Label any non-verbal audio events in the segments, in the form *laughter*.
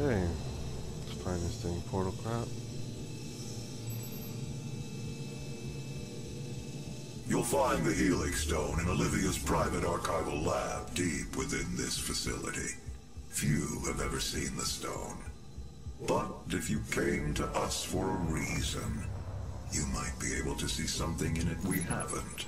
Okay. Let's find this thing. Portal crap. You'll find the Helix Stone in Olivia's private archival lab deep within this facility. Few have ever seen the stone. But if you came to us for a reason, you might be able to see something in it we haven't.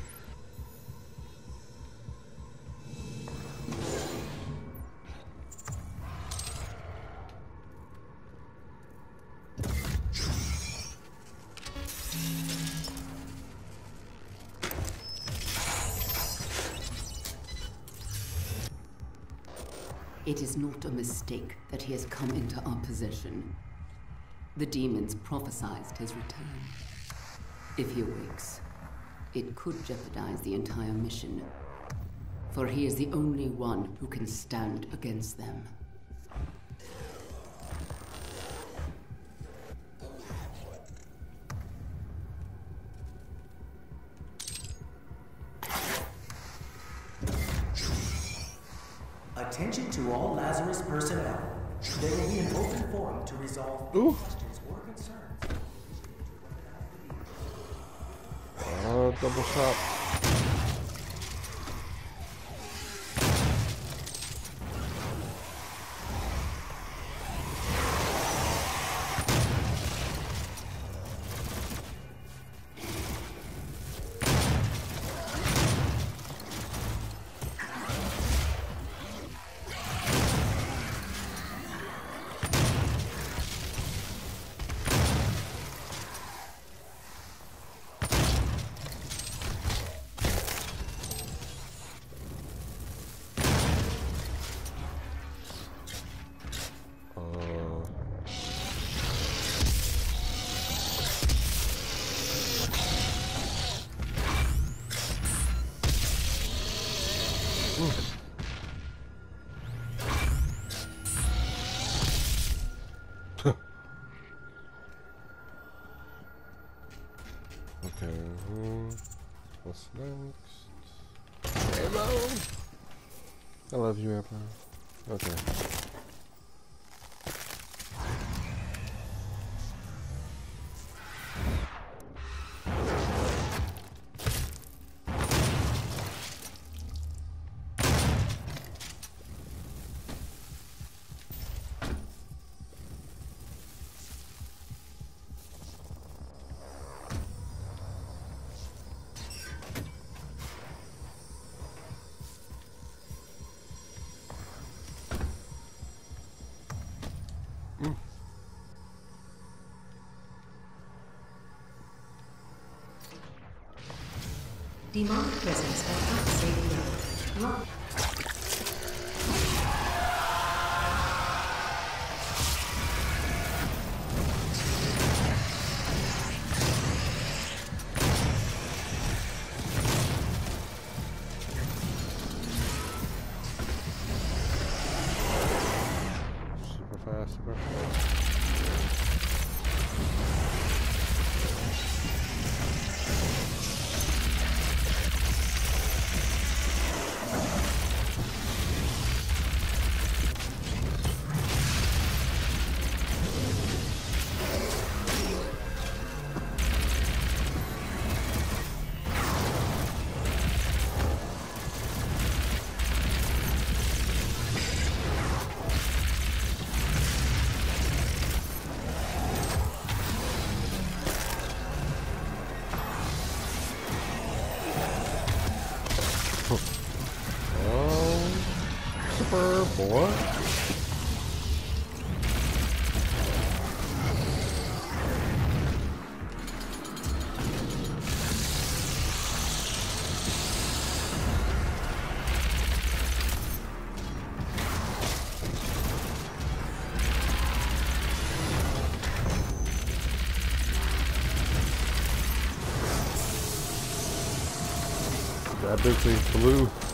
Is not a mistake that he has come into our possession. The demons prophesied his return. If he awakes, it could jeopardize the entire mission. For he is the only one who can stand against them. Love you, Ammo. Okay. Demonic presence at not safe super. That big thing blue.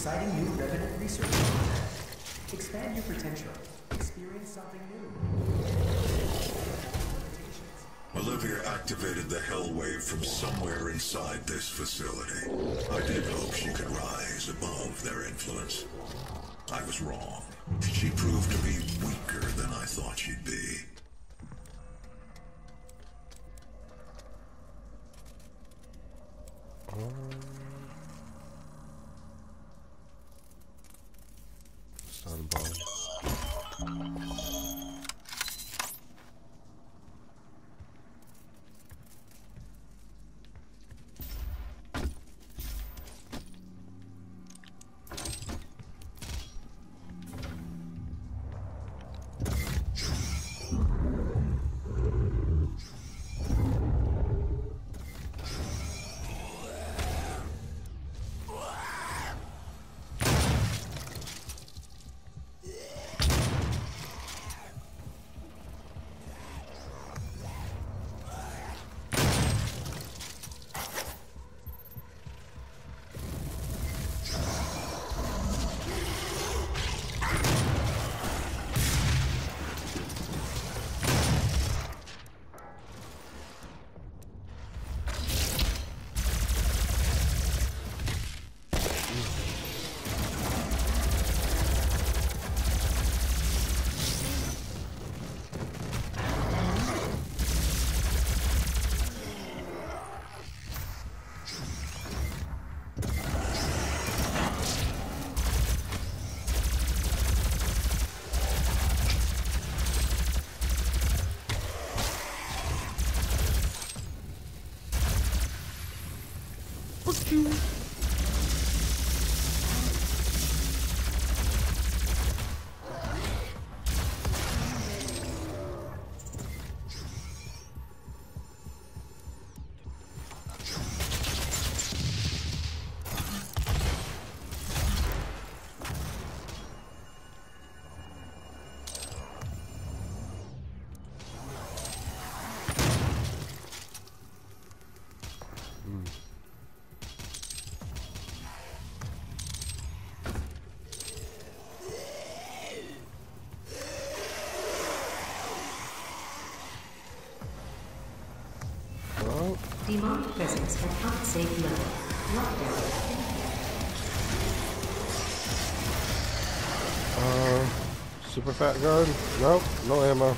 Exciting new research project. Expand your potential. Experience something new. Olivia activated the Hell Wave from somewhere inside this facility. I did hope she could rise above their influence. I was wrong. She proved to be weaker than I thought she'd be. Demonic presence at unsafe level. Lockdown. uh, super fat gun? Nope, no ammo.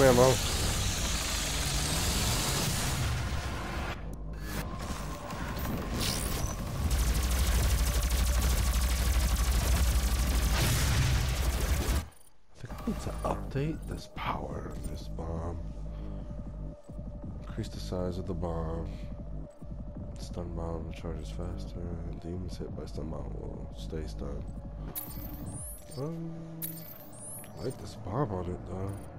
Some ammo. I think I need to update this power of this bomb. Increase the size of the bomb. Stun bomb charges faster. Demons hit by stun bomb will stay stunned. Um, I like this bomb on it though.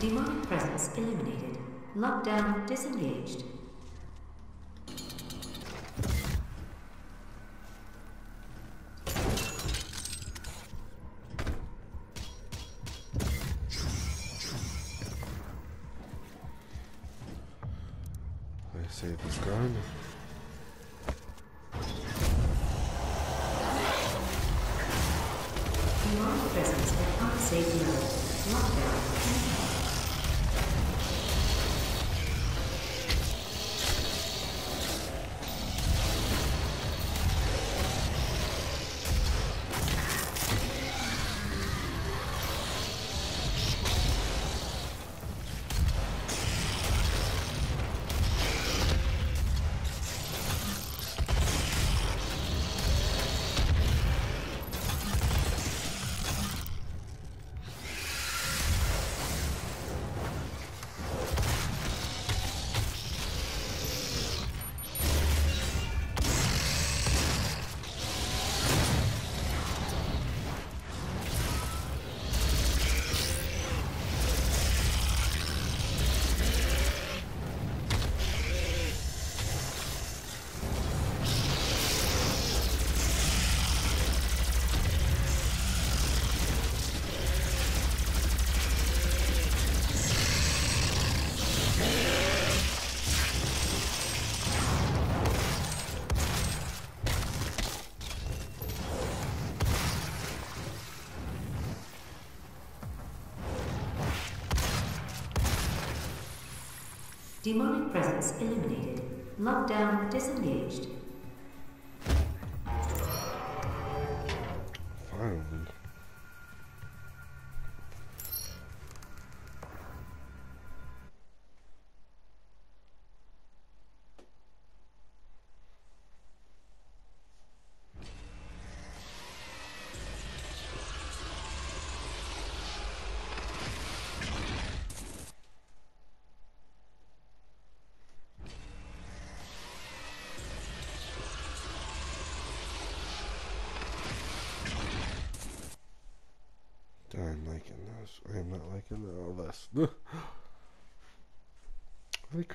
Demonic presence eliminated. Lockdown disengaged. Demonic presence eliminated. Lockdown disengaged.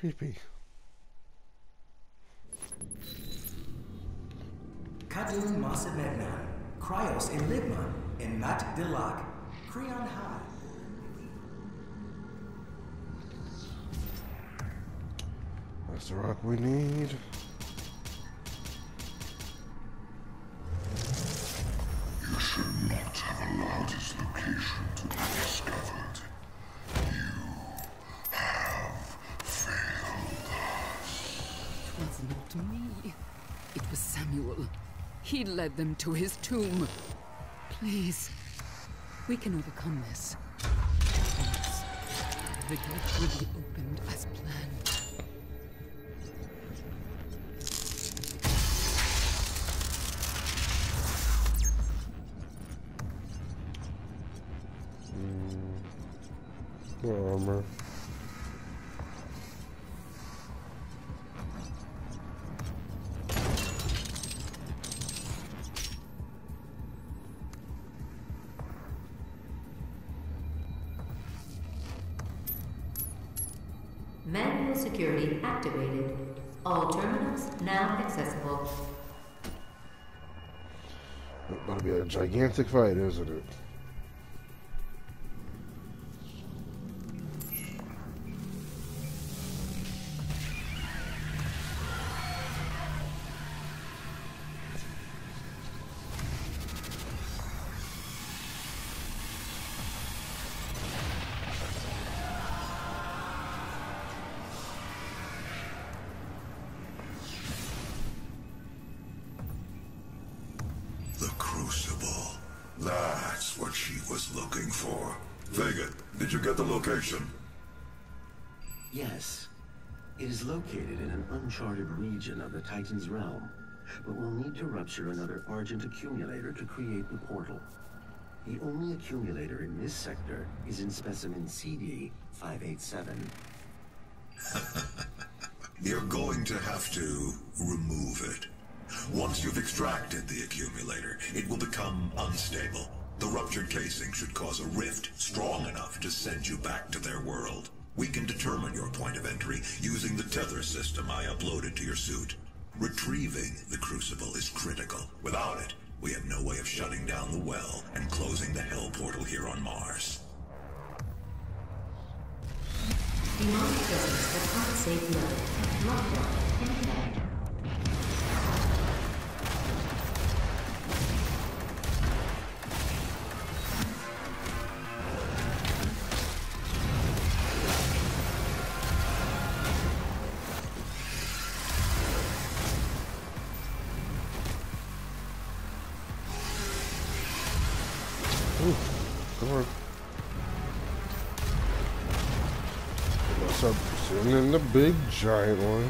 Creepy. Kadun Masamednan, Kryos Enigma, and Mat Dilak, Creon High. That's the rock we need. You should not have allowed his location to be discovered. You have failed It was not me. It was Samuel. He led them to his tomb. Please, we can overcome this. Once, the gate will be opened as planned. More armor. Gigantic fight, isn't it? Looking for. Vega, did you get the location? Yes. It is located in an uncharted region of the Titan's realm, but we'll need to rupture another Argent accumulator to create the portal. The only accumulator in this sector is in specimen CD-587. *laughs* You're going to have to remove it. Once you've extracted the accumulator, it will become unstable. The ruptured casing should cause a rift strong enough to send you back to their world. We can determine your point of entry using the tether system I uploaded to your suit. Retrieving the Crucible is critical. Without it, we have no way of shutting down the well and closing the Hell portal here on Mars. At unsafe level. Lockdown in the big giant ones.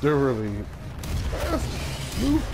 They're really. Super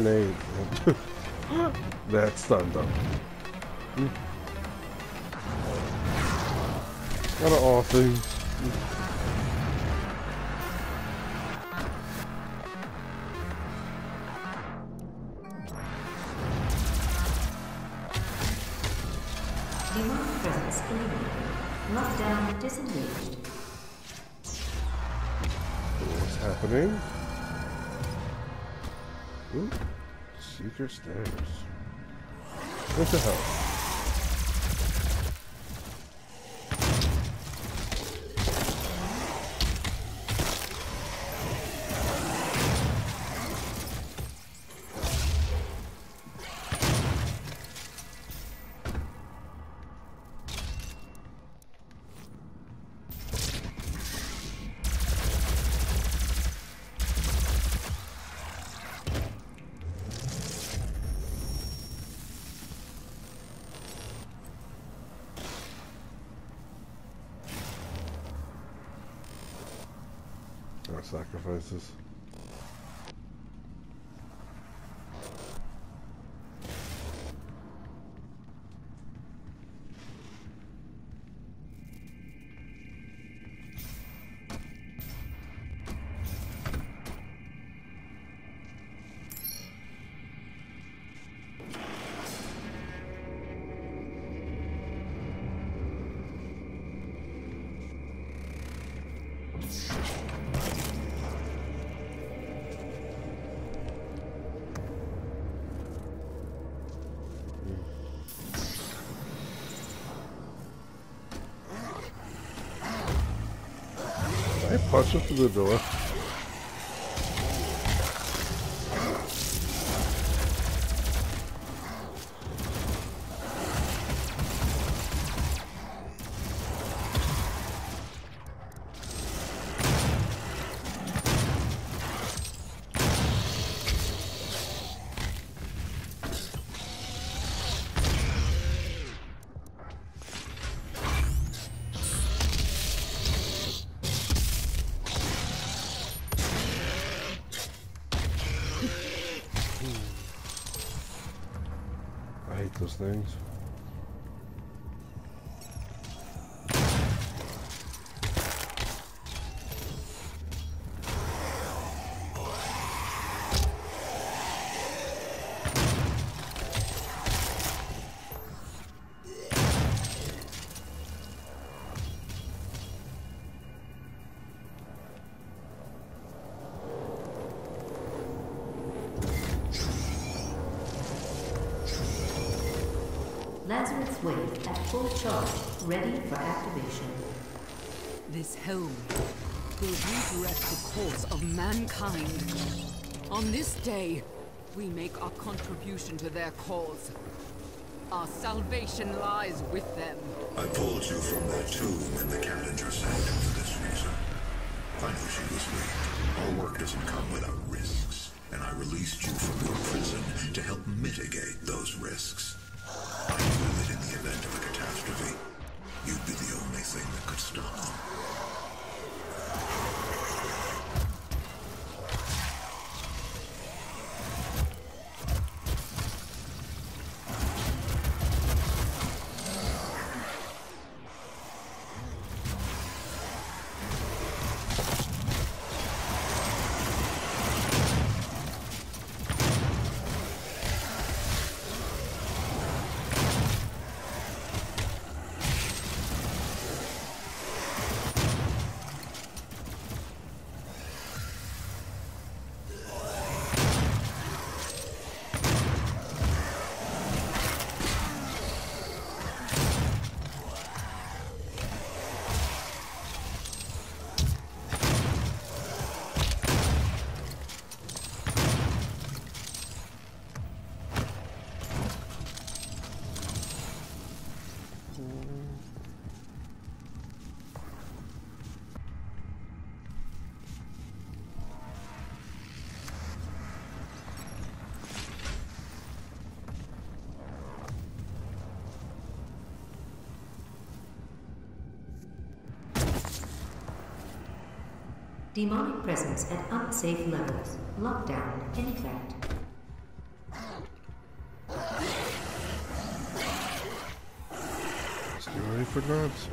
grenade. *laughs* that stunned. Hmm. What an all things. Stairs. The hell? Our sacrifices. I punch him hate those things. This helm will redirect the course of mankind. On this day, we make our contribution to their cause. Our salvation lies with them. I pulled you from that tomb in the Kadingir Sanctum for this reason. I knew she was weak. Our work doesn't come without risks, and I released you from your prison to help mitigate those risks. I knew that in the event of a catastrophe, Demonic presence at unsafe levels. Lockdown in effect. Ready for grabs.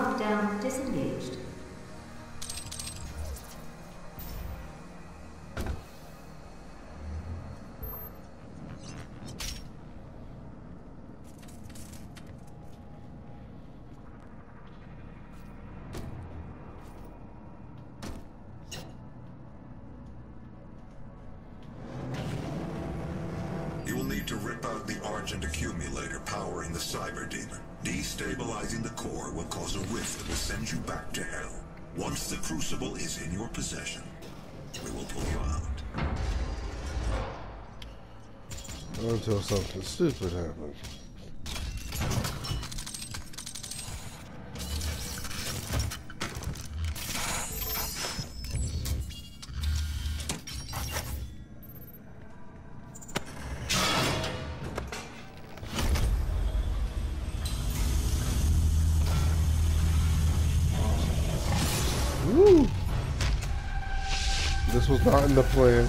Lockdown disengaged. You will need to rip out the Argent accumulator powering the Cyber Demon. Destabilizing the core will cause a rift that will send you back to Hell. Once the Crucible is in your possession, we will pull you out. Until something stupid happens. The plan.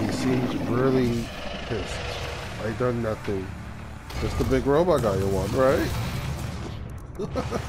He seems really pissed. I done nothing. Just the big robot guy you want, right? *laughs*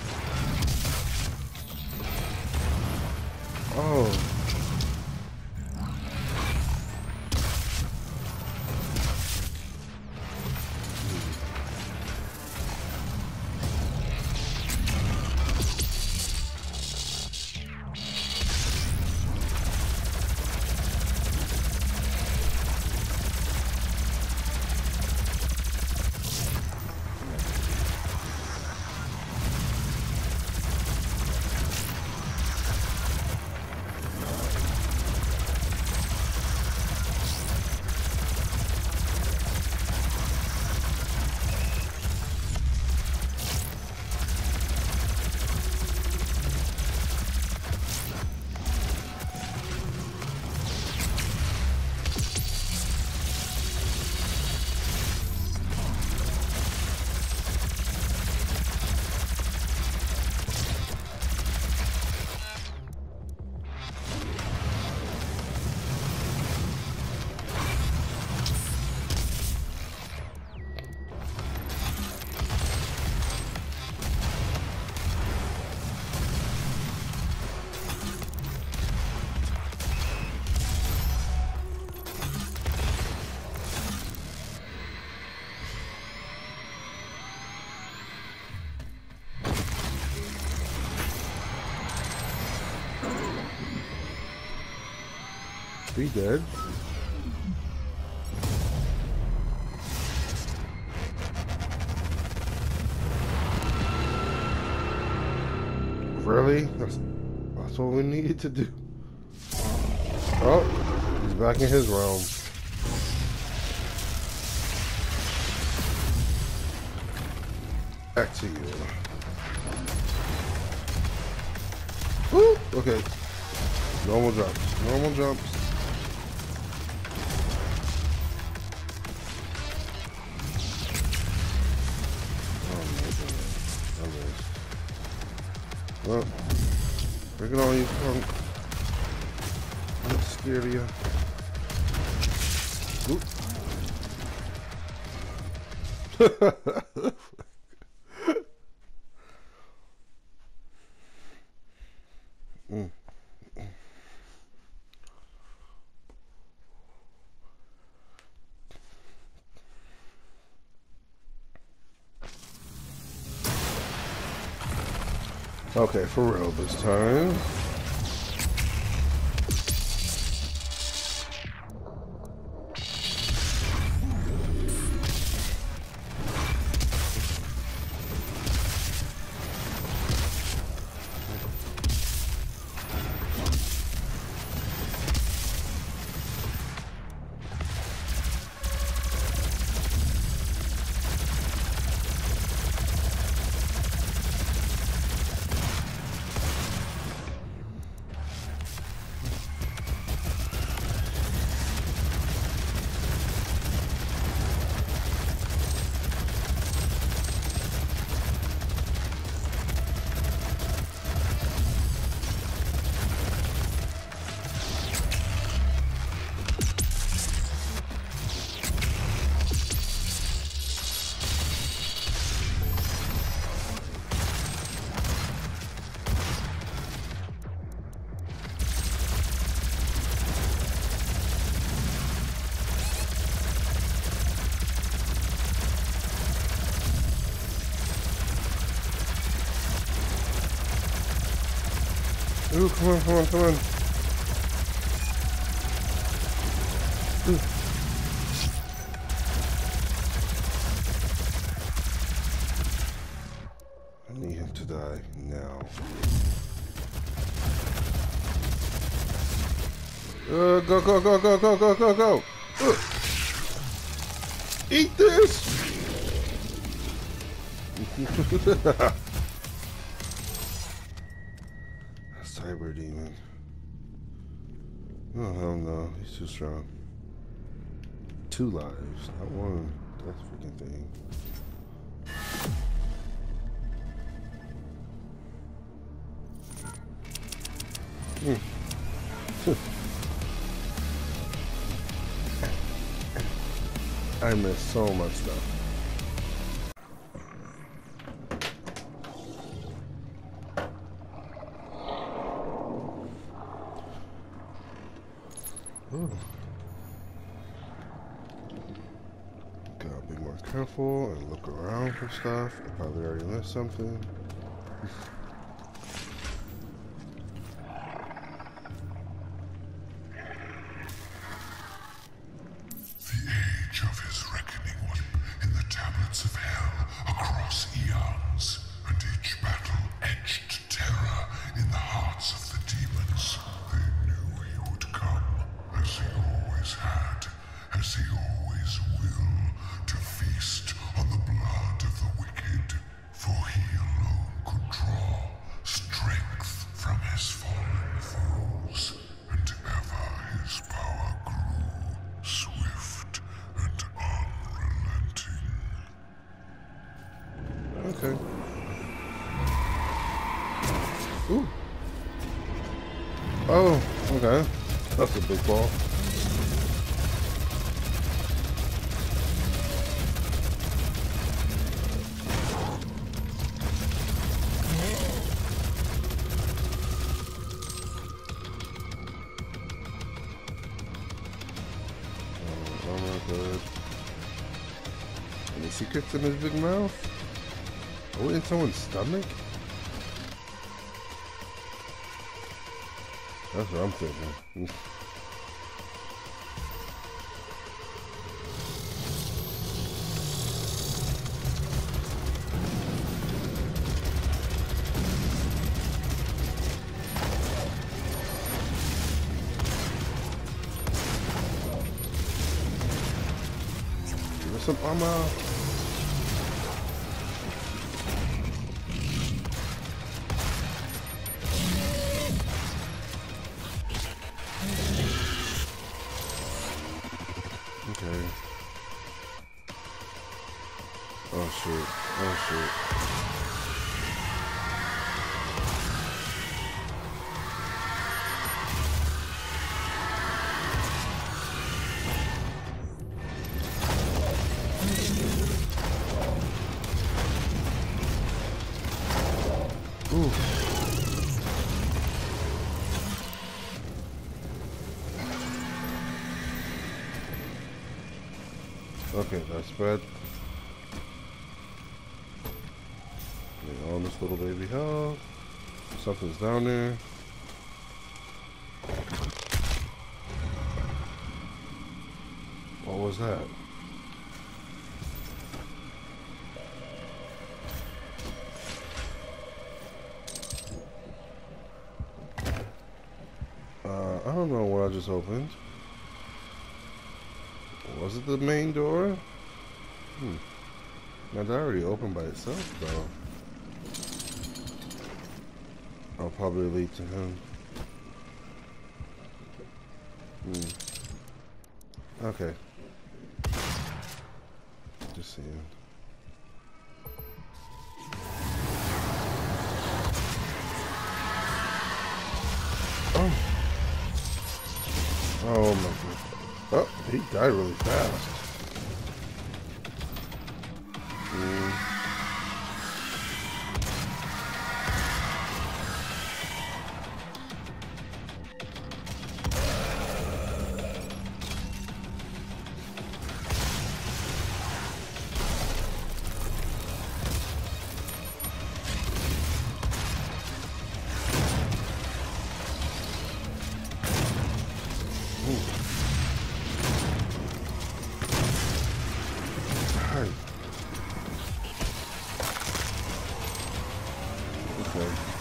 He dead. Really? That's, that's what we needed to do. Oh, he's back in his realm. Back to you. Woo! Okay. Normal jumps. Normal jumps. Scared of you. Mm. Okay, for real this time. Ooh, come on, come on, come on. Ooh. I need him to die now. Uh, go, go, go, go, go, go, go, go. Uh. Eat this. *laughs* Oh hell no, he's too strong. Two lives, not one. That's freaking thing. Hmm. *laughs* I miss so much stuff. Ooh. Gotta be more careful and look around for stuff. I probably already missed something. Oh, okay. That's a big ball. Oh. Any secrets in his big mouth? Oh, in someone's stomach? That's what I'm thinking. Some armor. Okay, that's bad. Getting all this little baby health. Something's down there. What was that? Uh, I don't know what I just opened. Was it the main door? Hmm. Now that already opened by itself, though. I'll probably lead to him. Hmm. Okay. Just seeing. Died really fast.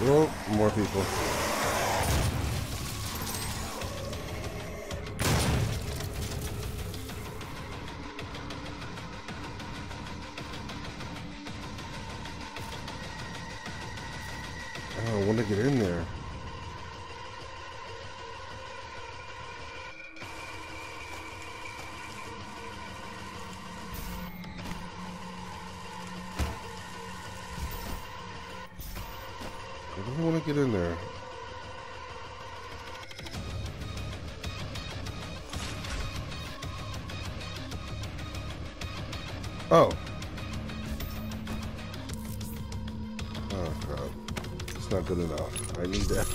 More people.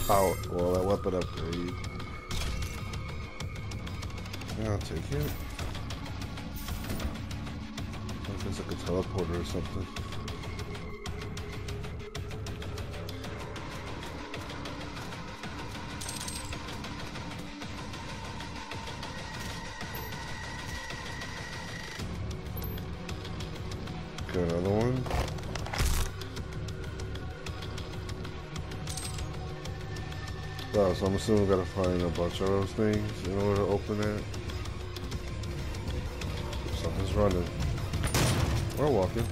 Power well that weapon upgrade. I'll take it. I it's like a teleporter or something. Okay, another one. Wow, so I'm assuming we gotta find a bunch of those things in order to open it. Something's running. We're walking.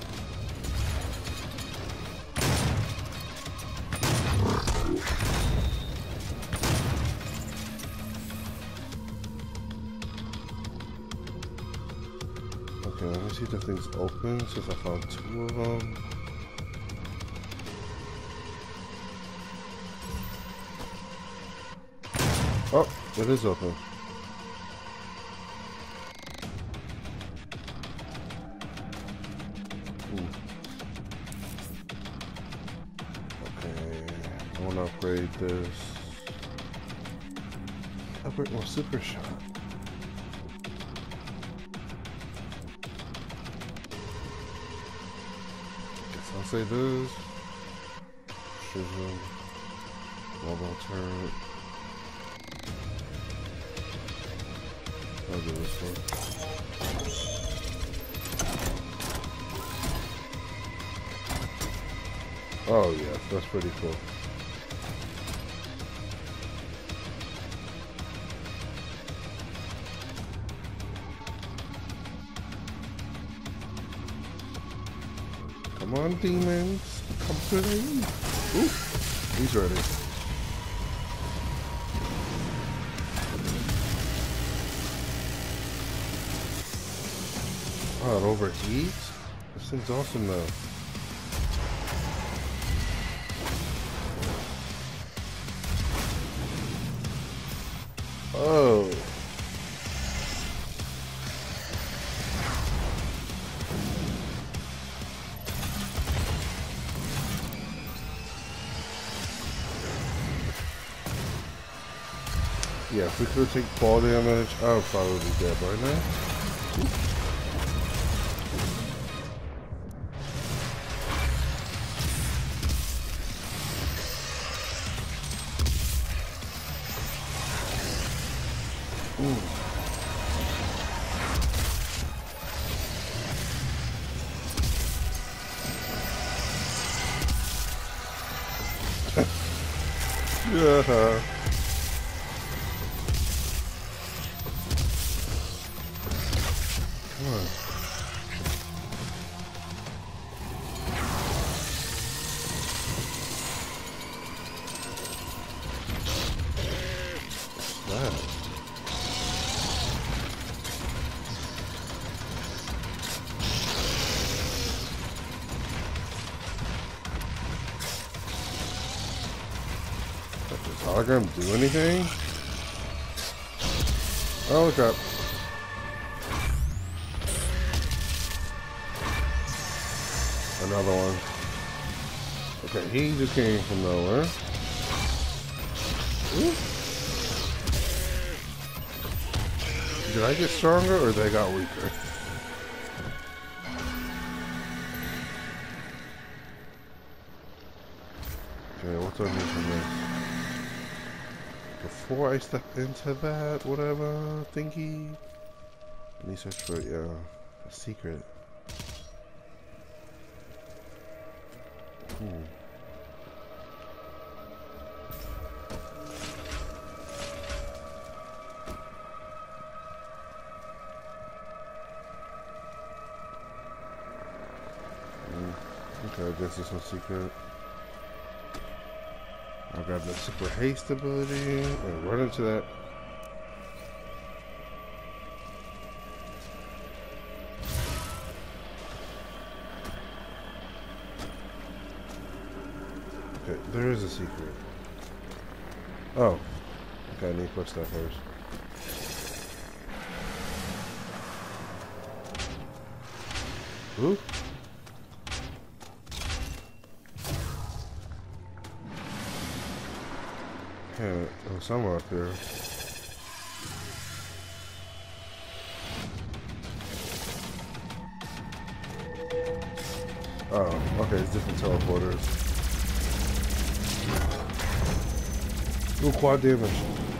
Okay, let me see if the thing's open since I found two of them. Hmm. Okay, I want to upgrade this. Upgrade my super shot. Oh yeah, that's pretty cool. Come on, demons. Come play. Ooh, he's ready. Oh, it overheats? This thing's awesome though. Oh. Yeah, if we could take fall damage, I would probably be dead right now. Hologram do anything? Oh, look up. Another one. Okay, he just came from nowhere. Ooh. Did I get stronger or they got weaker? before I step into that whatever thingy. Let me search for yeah, a secret. Hmm. hmm okay, I guess there's a secret. I'll grab the super haste ability and run into that. Okay, there is a secret. Oh. Okay, I need to push that first. Ooh. Yeah, uh, there was somewhere up there. Oh, okay, it's different teleporters. Ooh, quad damage.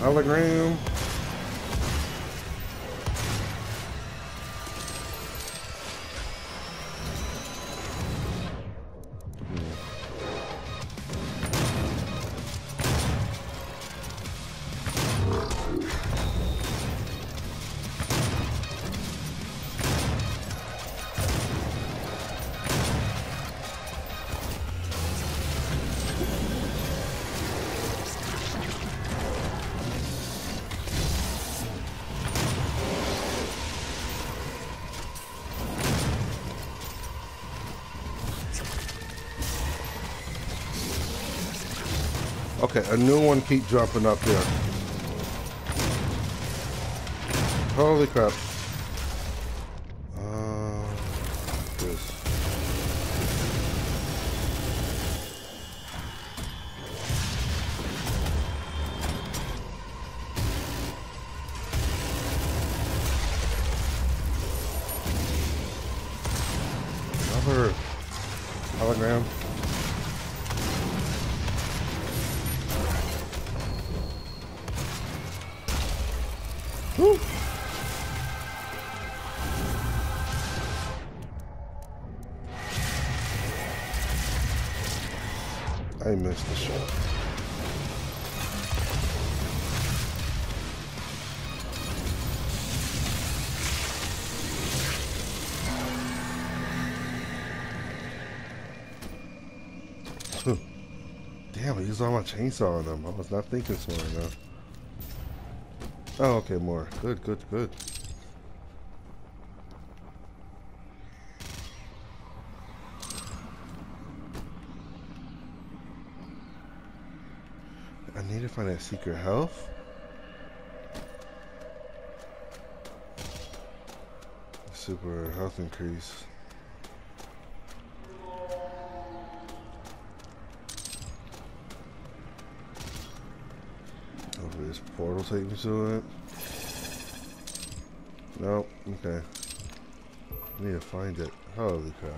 Hologram. Okay, a new one keep dropping up here. Holy crap. I missed the shot. Damn, I used all my chainsaw on them. I was not thinking smart enough. Oh, okay, more. Good, good, good. Find that secret health. Super health increase. Hopefully this portal take me to it. Nope, okay. I need to find it. Holy crap.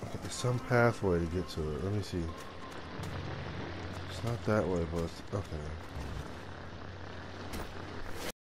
Okay, there's some pathway to get to it. Let me see. It's not that way, but okay.